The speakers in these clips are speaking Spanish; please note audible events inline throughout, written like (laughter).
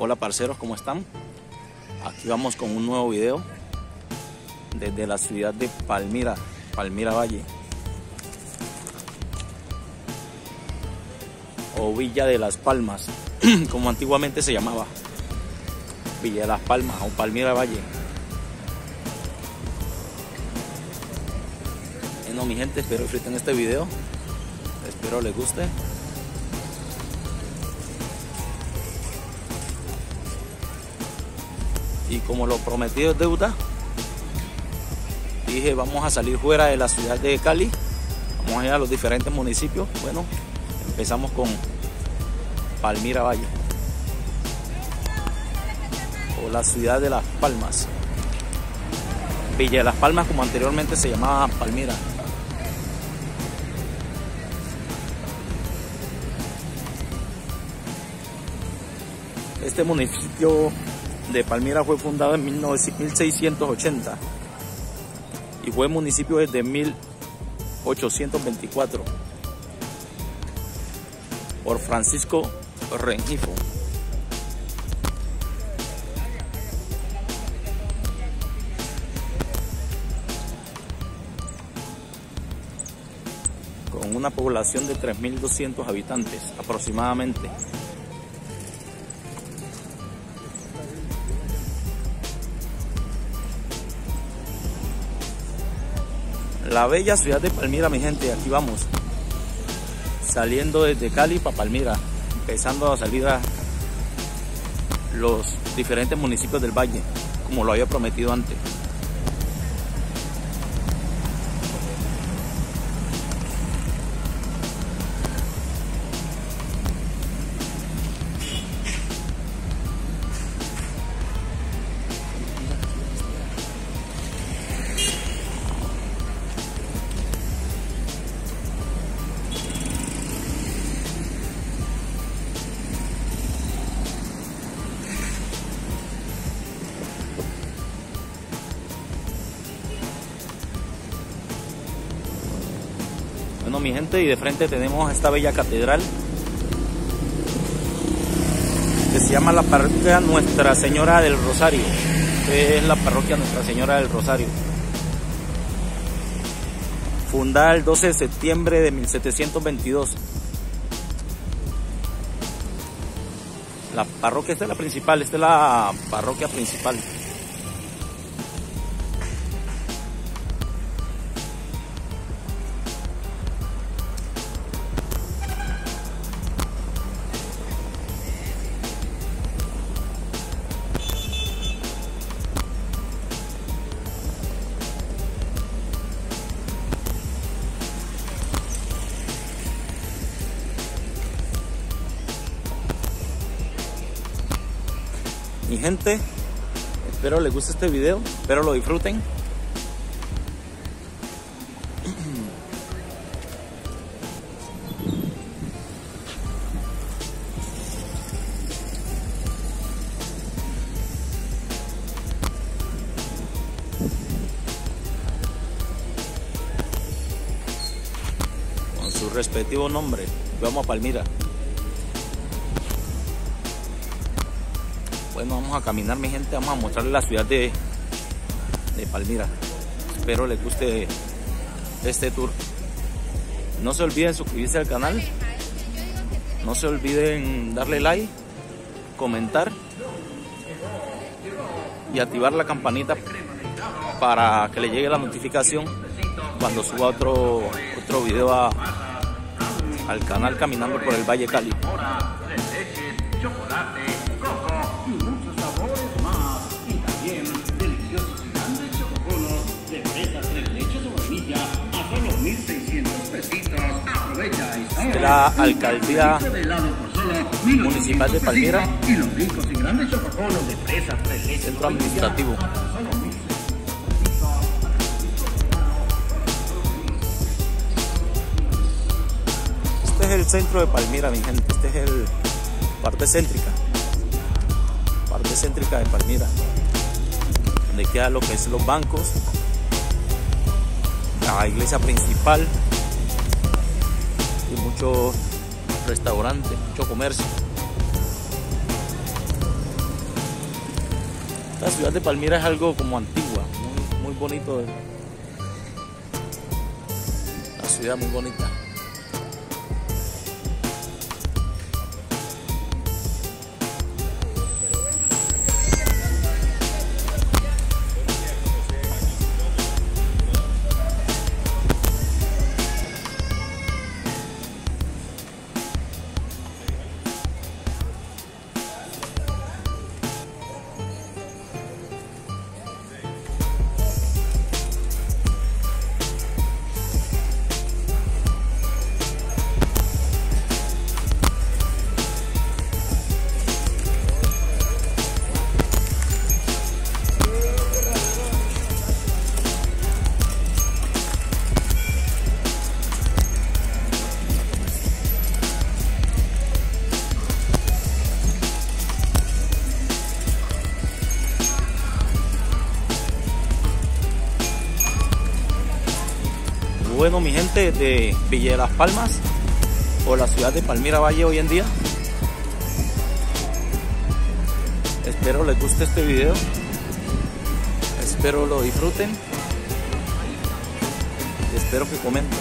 Hola parceros, ¿cómo están? Aquí vamos con un nuevo video desde la ciudad de Palmira, Palmira Valle. O Villa de las Palmas, (clears throat) como antiguamente se llamaba. Villa de las Palmas o Palmira Valle. Bueno mi gente, espero disfruten este video. Espero les guste. Y como lo prometido es deuda, dije vamos a salir fuera de la ciudad de Cali, vamos a ir a los diferentes municipios. Bueno, empezamos con Palmira Valle o la ciudad de Las Palmas. Villa de Las Palmas como anteriormente se llamaba Palmira. Este municipio de Palmira fue fundado en 1680 y fue municipio desde 1824 por Francisco Rengifo. con una población de 3.200 habitantes aproximadamente. La bella ciudad de Palmira, mi gente, aquí vamos. Saliendo desde Cali para Palmira, empezando a salir a los diferentes municipios del valle, como lo había prometido antes. Bueno, mi gente, y de frente tenemos esta bella catedral que se llama la parroquia Nuestra Señora del Rosario. Es la parroquia Nuestra Señora del Rosario. Fundada el 12 de septiembre de 1722. La parroquia, esta es la principal, esta es la parroquia principal. Espero les guste este video espero lo disfruten. Con su respectivo nombre vamos a Palmira Bueno, vamos a caminar mi gente, vamos a mostrarles la ciudad de, Palmira. Espero les guste este tour. No se olviden suscribirse al canal. No se olviden darle like, comentar y activar la campanita para que le llegue la notificación cuando suba otro, otro video al canal Caminando por el Valle Cali. La alcaldía municipal de Palmira, centro administrativo. Este es el centro de Palmira, mi gente. Este es el parte céntrica, parte céntrica de Palmira, donde queda lo que es los bancos, la iglesia principal y muchos restaurantes, mucho comercio. La ciudad de Palmira es algo como antigua, muy, muy bonito. La ciudad muy bonita. Bueno mi gente de Villa de las Palmas o la ciudad de Palmira Valle hoy en día. Espero les guste este video. Espero lo disfruten. Espero que comenten.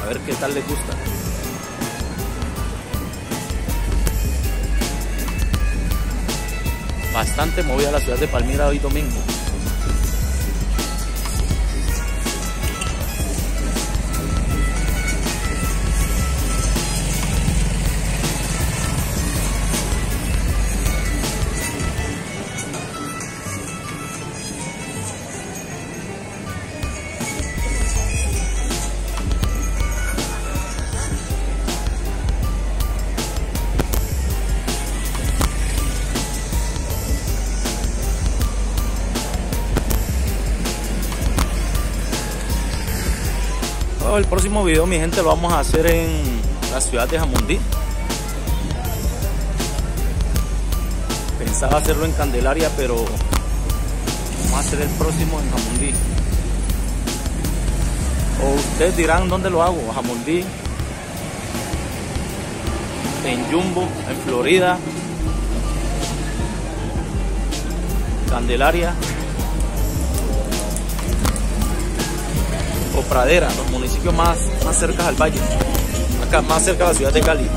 A ver qué tal les gusta. Bastante movida la ciudad de Palmira hoy domingo. El próximo video mi gente lo vamos a hacer en la ciudad de Jamundí. Pensaba hacerlo en Candelaria, pero vamos a hacer el próximo en Jamundí. O ustedes dirán dónde lo hago, Jamundí, en Jumbo, en Florida, Candelaria. Pradera, los municipios más, más cerca al valle, acá más cerca de la ciudad de Cali.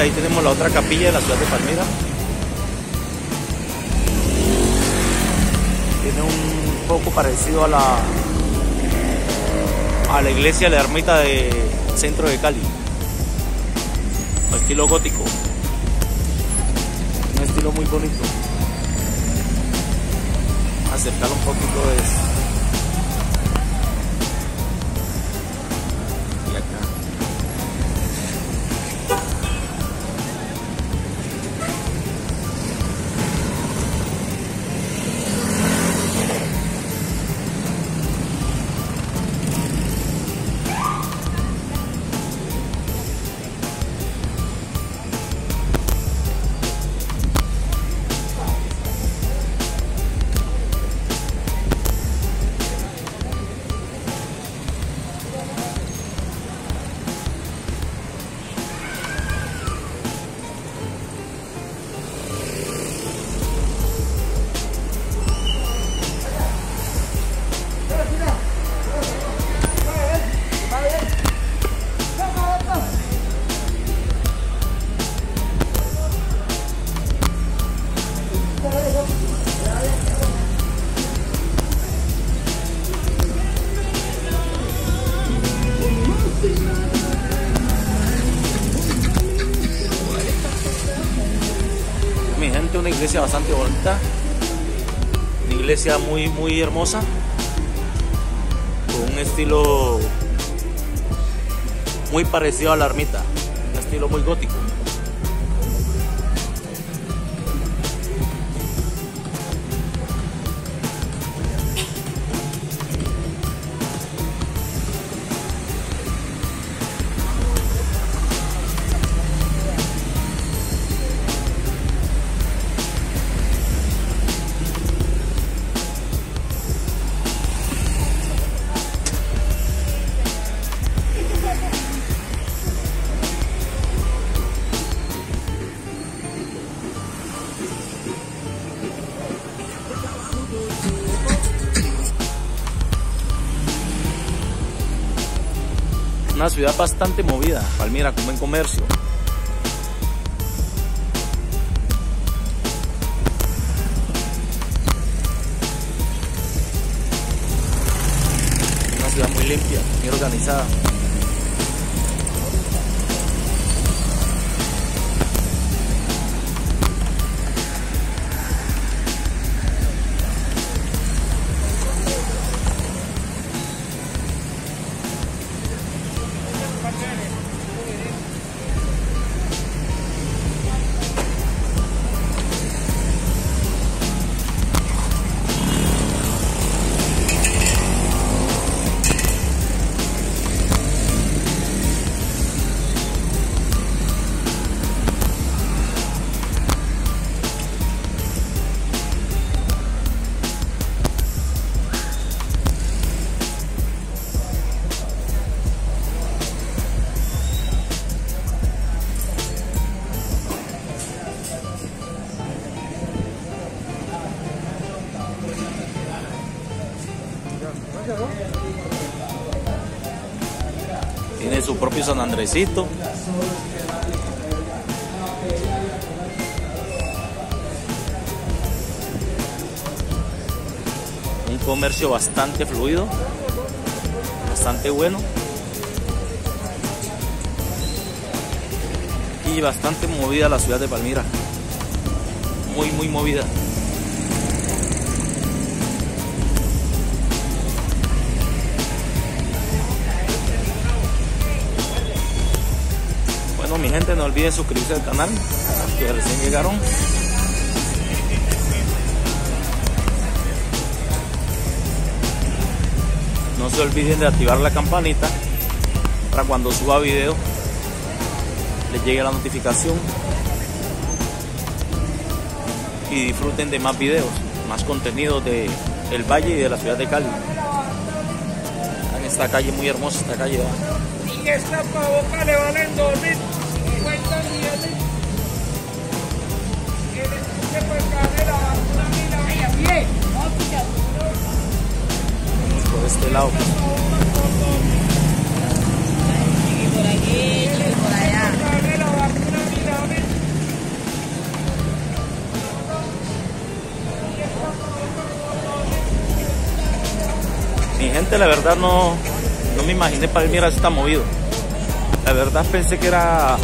Ahí tenemos la otra capilla de la ciudad de Palmira. Tiene un poco parecido a la a la iglesia la ermita de centro de Cali. Estilo gótico. Un estilo muy bonito. Acercar un poquito de eso. Iglesia bastante bonita. Una iglesia muy, muy hermosa. Con un estilo muy parecido a la ermita. Un estilo muy gótico. Una ciudad bastante movida, Palmira, con buen comercio. Una ciudad muy limpia, muy organizada. Un comercio bastante fluido, bastante bueno. Y bastante movida la ciudad de Palmira. Muy, muy movida. Gente, no olviden suscribirse al canal, que recién llegaron. No se olviden de activar la campanita para cuando suba video les llegue la notificación y disfruten de más videos, más contenido de el valle y de la ciudad de Cali. En esta calle muy hermosa, esta calle. ¿va? Y esta boca le valen 2.050 por este lado. Mi gente, la verdad no, no me imaginé Palmira está movido. La verdad pensé que era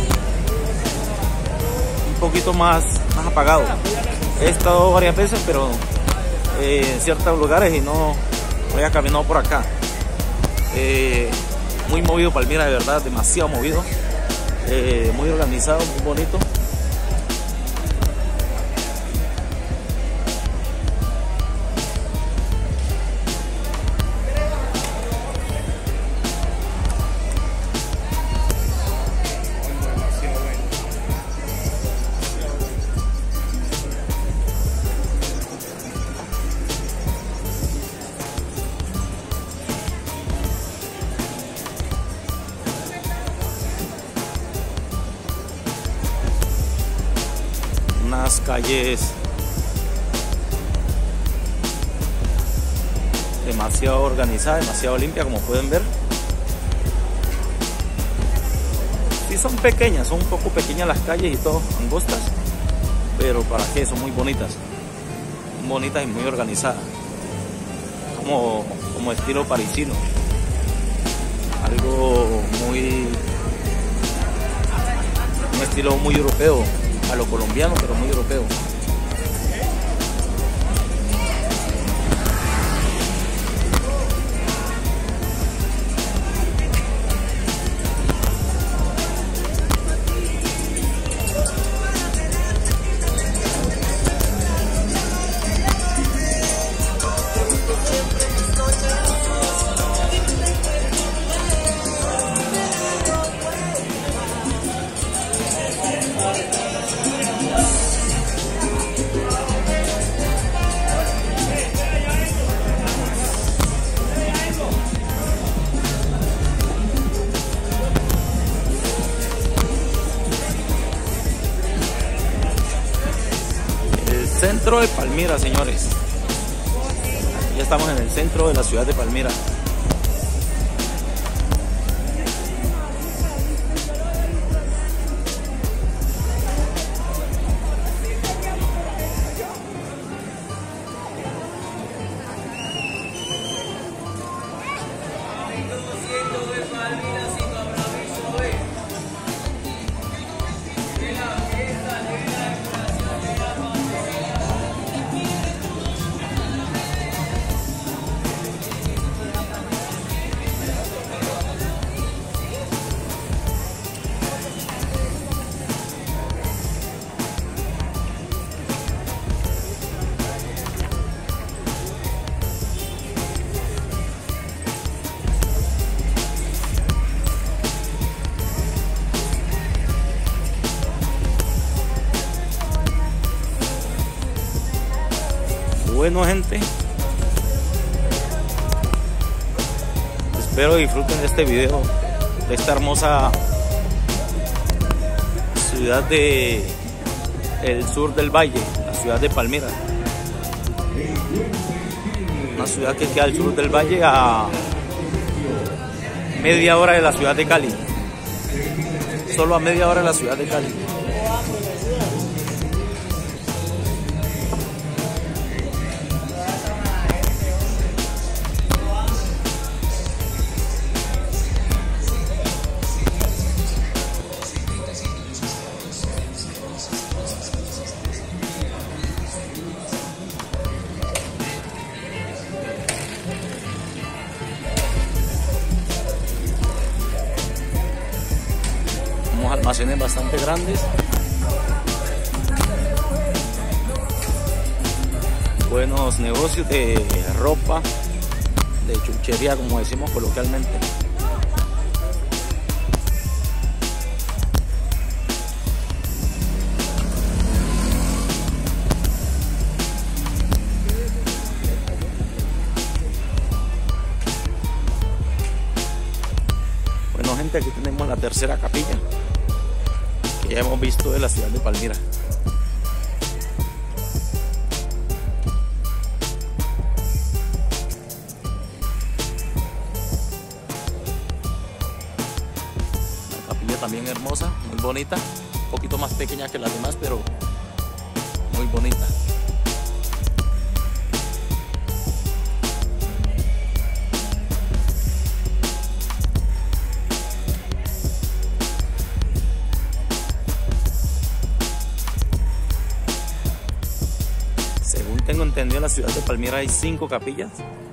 poquito más, más apagado. He estado varias veces, pero eh, en ciertos lugares y no, había caminado por acá. Eh, muy movido Palmira, de verdad, demasiado movido. Eh, muy organizado, muy bonito. Calles demasiado organizadas, demasiado limpias, como pueden ver. Sí son pequeñas, son un poco pequeñas las calles y todo, angostas, pero para qué, son muy bonitas, bonitas y muy organizadas, como, como estilo parisino, algo muy, un estilo muy europeo, a lo colombiano, pero muy europeo. Palmira, señores. Ya estamos en el centro de la ciudad de Palmira. Bueno, gente. Espero disfruten de este video, de esta hermosa ciudad de el sur del valle, la ciudad de Palmira. Una ciudad que queda al sur del valle a media hora de la ciudad de Cali. Solo a media hora de la ciudad de Cali. Como decimos coloquialmente. Bueno gente, aquí tenemos la tercera capilla que ya hemos visto de la ciudad de Palmira. Muy bonita, un poquito más pequeña que las demás, pero muy bonita. Según tengo entendido, en la ciudad de Palmira hay cinco capillas,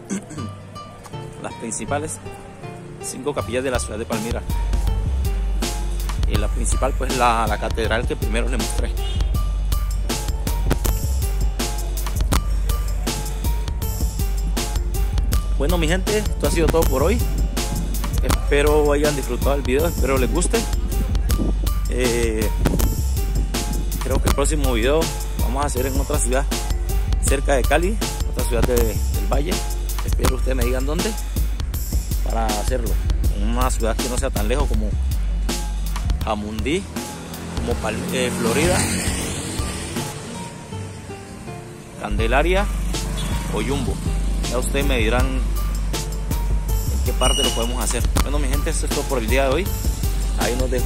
(clears throat) las principales, cinco capillas de la ciudad de Palmira. Y la principal, pues la, la catedral que primero les mostré. Bueno, mi gente, esto ha sido todo por hoy. Espero hayan disfrutado el video, espero les guste. Eh, creo que el próximo video vamos a hacer en otra ciudad cerca de Cali, otra ciudad de- del Valle. Espero ustedes me digan dónde para hacerlo. En una ciudad que no sea tan lejos como Jamundí, como eh, Florida, Candelaria o Jumbo. Ya ustedes me dirán en qué parte lo podemos hacer. Bueno, mi gente, esto es todo por el día de hoy. Ahí nos dejo.